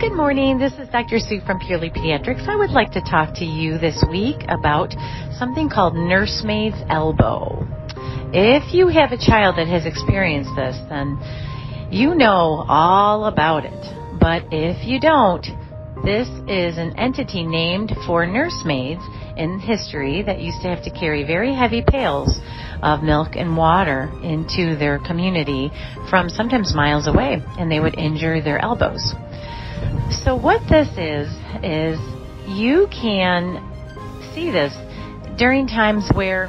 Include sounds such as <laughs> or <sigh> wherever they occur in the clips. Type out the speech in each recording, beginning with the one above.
Good morning. This is Dr. Sue from Purely Pediatrics. I would like to talk to you this week about something called nursemaid's elbow. If you have a child that has experienced this, then you know all about it. But if you don't, this is an entity named for nursemaids in history that used to have to carry very heavy pails of milk and water into their community from sometimes miles away, and they would injure their elbows. So what this is is you can see this during times where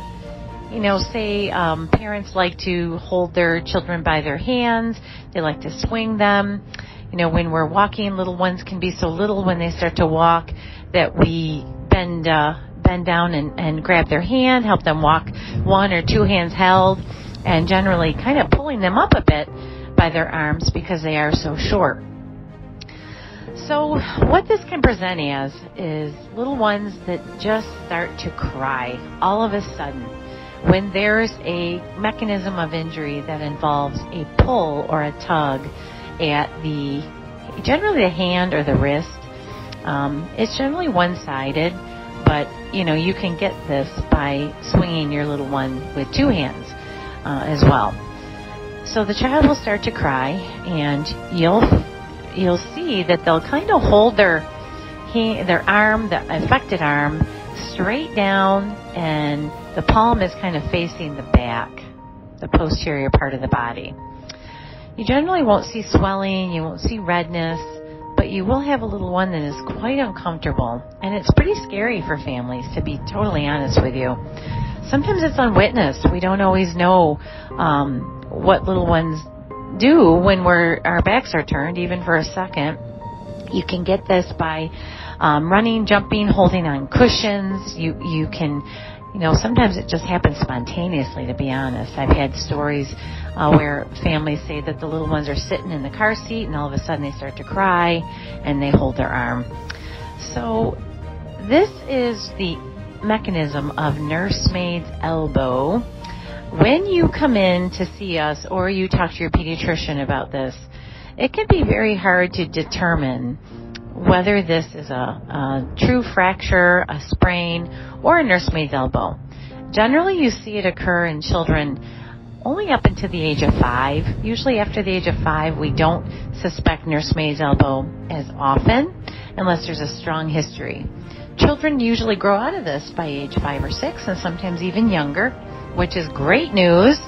you know, say um, parents like to hold their children by their hands, they like to swing them. You know, when we're walking, little ones can be so little when they start to walk that we bend uh, bend down and, and grab their hand, help them walk one or two hands held, and generally kind of pulling them up a bit by their arms because they are so short. So, what this can present as is little ones that just start to cry all of a sudden when there's a mechanism of injury that involves a pull or a tug at the generally the hand or the wrist. Um, it's generally one-sided, but you know you can get this by swinging your little one with two hands uh, as well. So the child will start to cry, and you'll you'll see that they'll kind of hold their their arm, the affected arm, straight down, and the palm is kind of facing the back, the posterior part of the body. You generally won't see swelling, you won't see redness, but you will have a little one that is quite uncomfortable, and it's pretty scary for families, to be totally honest with you. Sometimes it's unwitnessed. We don't always know um, what little ones do when we're our backs are turned, even for a second. You can get this by um, running, jumping, holding on cushions. You you can, you know, sometimes it just happens spontaneously. To be honest, I've had stories uh, where families say that the little ones are sitting in the car seat, and all of a sudden they start to cry, and they hold their arm. So this is the mechanism of nursemaid's elbow when you come in to see us or you talk to your pediatrician about this, it can be very hard to determine whether this is a, a true fracture, a sprain, or a nursemaid's elbow. Generally, you see it occur in children only up until the age of five. Usually, after the age of five, we don't suspect nursemaid's elbow as often unless there's a strong history. Children usually grow out of this by age five or six, and sometimes even younger which is great news.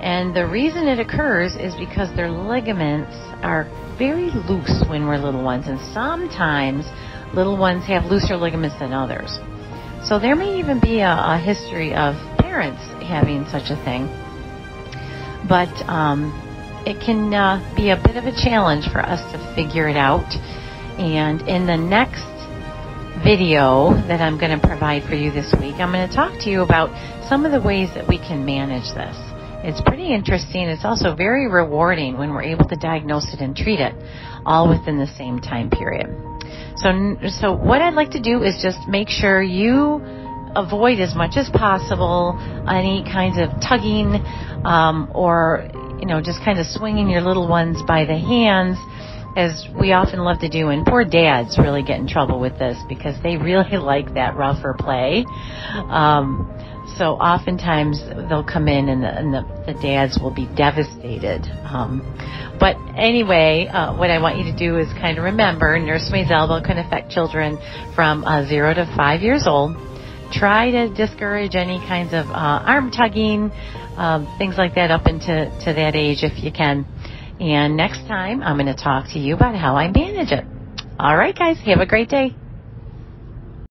And the reason it occurs is because their ligaments are very loose when we're little ones, and sometimes little ones have looser ligaments than others. So there may even be a, a history of parents having such a thing. But um, it can uh, be a bit of a challenge for us to figure it out. And in the next video that I'm going to provide for you this week, I'm going to talk to you about some of the ways that we can manage this. It's pretty interesting. It's also very rewarding when we're able to diagnose it and treat it all within the same time period. So, so what I'd like to do is just make sure you avoid as much as possible any kinds of tugging um, or you know just kind of swinging your little ones by the hands as we often love to do, and poor dads really get in trouble with this because they really <laughs> like that rougher play. Um, so oftentimes they'll come in and the, and the, the dads will be devastated. Um, but anyway, uh, what I want you to do is kind of remember nursemaid's elbow can affect children from uh, zero to five years old. Try to discourage any kinds of uh, arm tugging, um, things like that up into to that age if you can. And next time, I'm going to talk to you about how I manage it. All right, guys, have a great day.